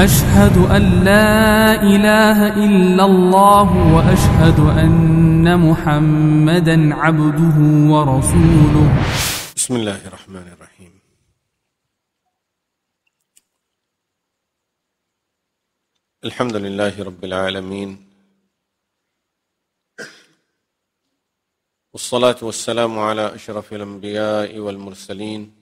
أشهد أن لا إله إلا الله وأشهد أن محمدا عبده ورسوله. بسم الله الرحمن الرحيم. الحمد لله رب العالمين. والصلاة والسلام على أشرف الأنبياء والمرسلين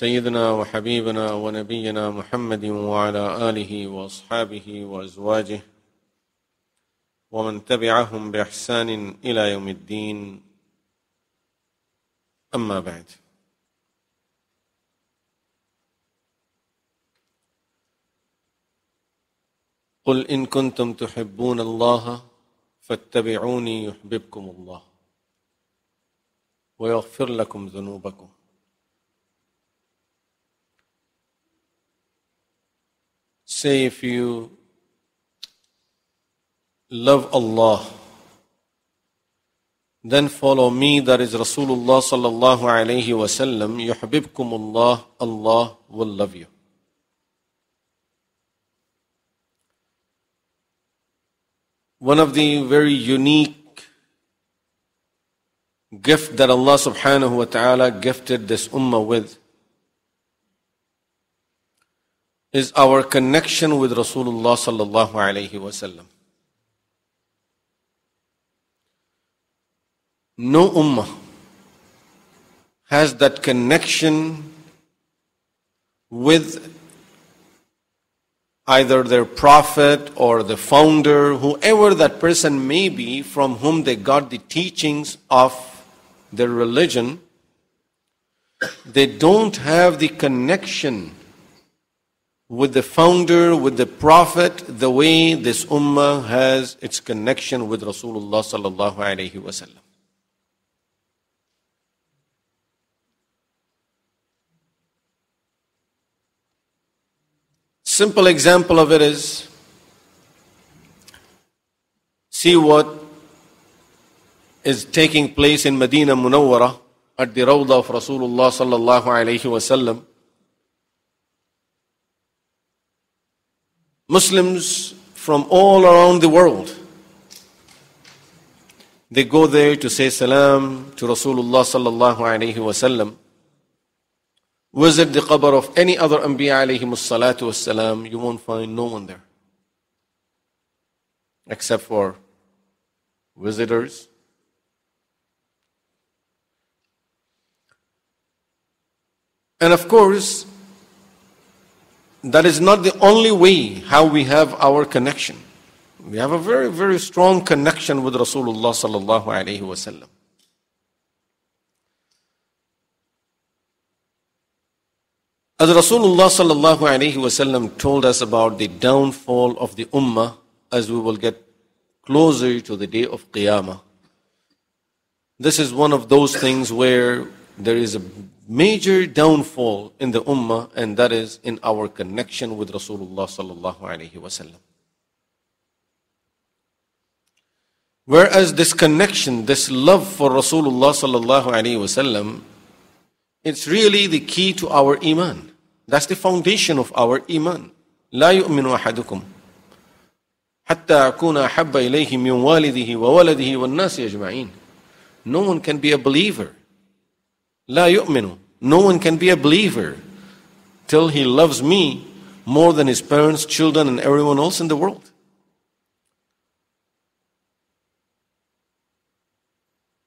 سيدنا وحبيبنا ونبينا محمد وعلى آله وأصحابه وأزواجه ومن تبعهم بإحسان إلى يوم الدين. أما بعد. قل إن كنتم تحبون الله فاتبعوني يحببكم الله ويغفر لكم ذنوبكم. Say if you love Allah then follow me that is Rasulullah sallallahu alayhi wasallam Allah Allah will love you. One of the very unique gift that Allah subhanahu wa ta'ala gifted this ummah with is our connection with Rasulullah sallallahu alayhi wasallam. No ummah has that connection with either their prophet or the founder, whoever that person may be from whom they got the teachings of their religion, they don't have the connection with the founder, with the prophet, the way this ummah has its connection with Rasulullah sallallahu alaihi wasallam. Simple example of it is see what is taking place in Medina Munawwara at the Rawdah of Rasulullah sallallahu alaihi wasallam. Muslims from all around the world they go there to say salam to Rasulullah sallallahu alaihi wasallam visit the qabr of any other Anbiya alayhi salatu wasalam, you won't find no one there. Except for visitors. And of course, that is not the only way how we have our connection. We have a very, very strong connection with Rasulullah sallallahu alayhi wasallam. As Rasulullah sallallahu alaihi wasallam told us about the downfall of the ummah as we will get closer to the day of Qiyamah. This is one of those things where there is a major downfall in the ummah and that is in our connection with Rasulullah sallallahu alaihi wasallam. Whereas this connection, this love for Rasulullah sallallahu alaihi wasallam, it's really the key to our iman. That's the foundation of our iman. لا يؤمن أحدكم حتى أكون أحب إليه من والده وولده والناس أجمعين. No one can be a believer. La yu'minu. No one can be a believer till he loves me more than his parents, children, and everyone else in the world.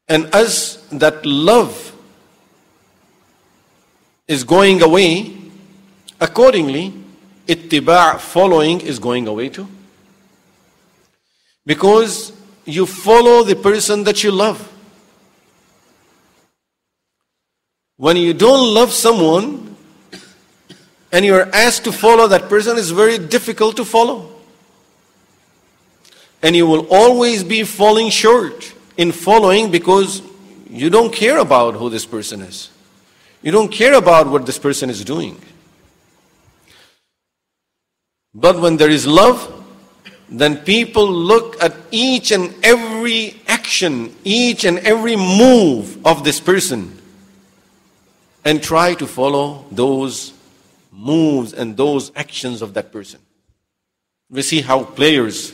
And as that love is going away, accordingly, ittiba' following is going away too. Because you follow the person that you love. When you don't love someone and you are asked to follow that person, it's very difficult to follow. And you will always be falling short in following because you don't care about who this person is. You don't care about what this person is doing. But when there is love, then people look at each and every action, each and every move of this person and try to follow those moves and those actions of that person. We see how players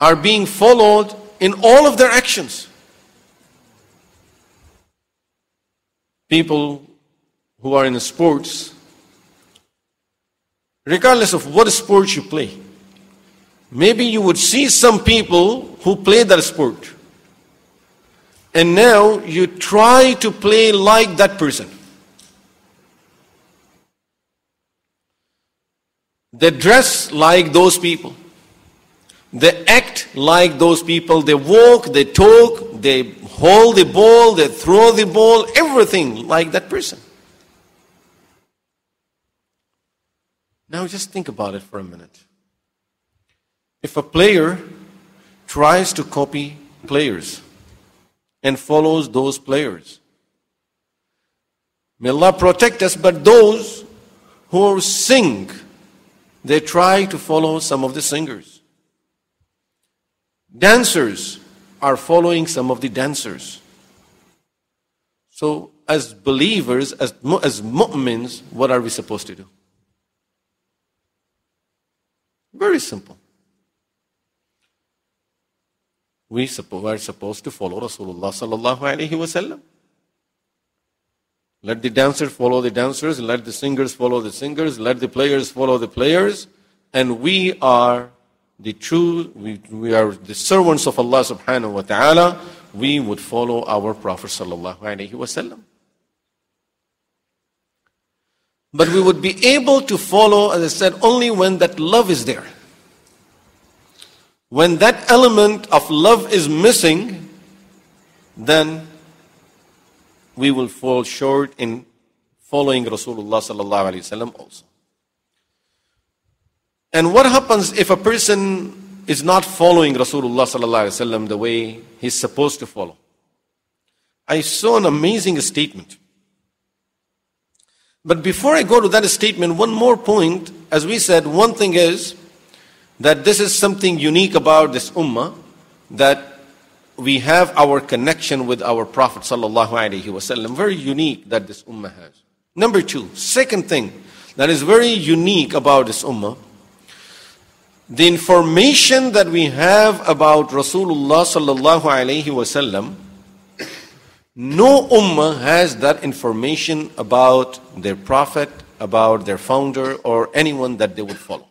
are being followed in all of their actions. People who are in sports, regardless of what sport you play, maybe you would see some people who play that sport. And now you try to play like that person. They dress like those people. They act like those people. They walk, they talk, they hold the ball, they throw the ball, everything like that person. Now just think about it for a minute. If a player tries to copy players and follows those players, may Allah protect us, but those who sing, they try to follow some of the singers. Dancers are following some of the dancers. So, as believers, as, as mu'mins, what are we supposed to do? Very simple. We are supposed to follow Rasulullah sallallahu alaihi wasallam. Let the dancers follow the dancers, let the singers follow the singers, let the players follow the players, and we are the true, we, we are the servants of Allah subhanahu wa ta'ala, we would follow our Prophet sallallahu alaihi wasallam. But we would be able to follow, as I said, only when that love is there. When that element of love is missing, then we will fall short in following Rasulullah sallallahu alaihi wasallam also. And what happens if a person is not following Rasulullah sallallahu alaihi wasallam the way he's supposed to follow? I saw an amazing statement. But before I go to that statement, one more point. As we said, one thing is that this is something unique about this ummah that we have our connection with our Prophet sallallahu alaihi wasallam. Very unique that this ummah has. Number two, second thing that is very unique about this ummah the information that we have about Rasulullah sallallahu alaihi wasallam, no ummah has that information about their prophet, about their founder, or anyone that they would follow.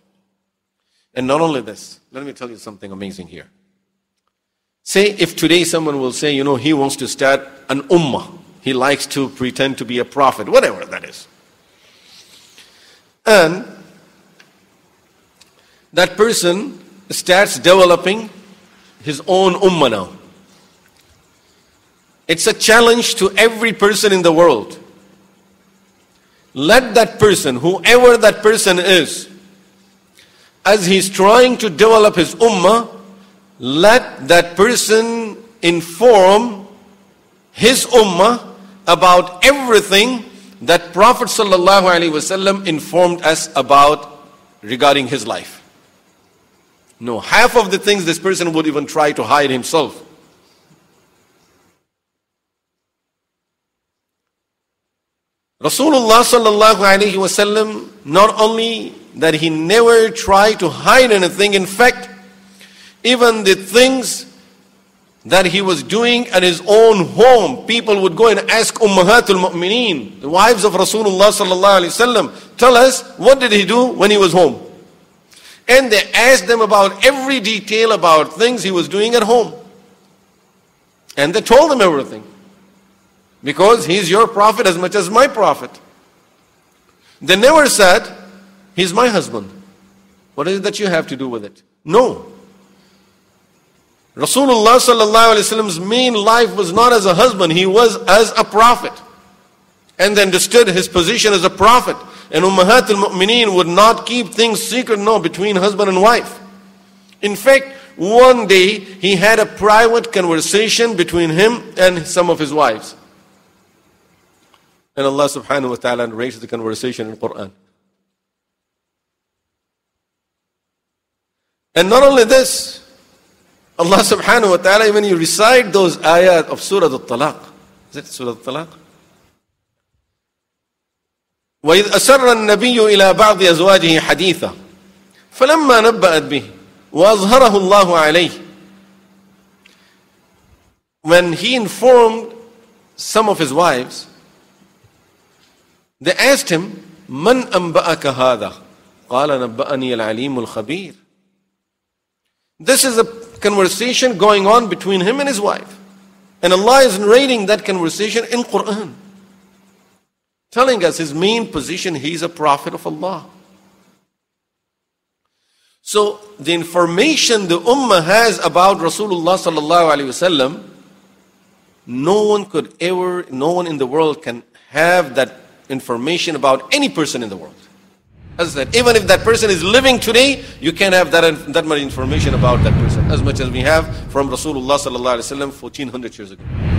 And not only this, let me tell you something amazing here. Say if today someone will say, you know, he wants to start an ummah, he likes to pretend to be a prophet, whatever that is. And that person starts developing his own ummah now. It's a challenge to every person in the world. Let that person, whoever that person is, as he's trying to develop his ummah, let that person inform his ummah about everything that Prophet ﷺ informed us about regarding his life. No, half of the things this person would even try to hide himself. Rasulullah sallallahu alayhi wasallam not only that he never tried to hide anything, in fact, even the things that he was doing at his own home, people would go and ask Ummahatul Mu'mineen, the wives of Rasulullah sallallahu wasallam, tell us what did he do when he was home? And they asked them about every detail about things he was doing at home. And they told him everything. Because he's your prophet as much as my prophet. They never said, He's my husband. What is it that you have to do with it? No. Rasulullah sallallahu main life was not as a husband, he was as a prophet. And they understood his position as a prophet. And Ummahat al-Mu'mineen would not keep things secret, no, between husband and wife. In fact, one day he had a private conversation between him and some of his wives. And Allah subhanahu wa ta'ala narrates the conversation in Quran. And not only this, Allah subhanahu wa ta'ala, when you recite those ayat of Surah Al-Talaq, is it Surah Al-Talaq? وإذ أسر النبي إلى بعض أزواجه حديثا فلما نبأت به وأظهره الله عليه when he informed some of his wives they asked him من أنبأك هذا قال نبأني العليم الخبير this is a conversation going on between him and his wife. And Allah is narrating that conversation in Quran. Telling us his main position, he is a prophet of Allah. So the information the Ummah has about Rasulullah sallallahu wasallam, no one could ever, no one in the world can have that information about any person in the world. As I said, even if that person is living today, you can't have that, that much information about that person as much as we have from Rasulullah sallallahu alaihi wasallam 1400 years ago.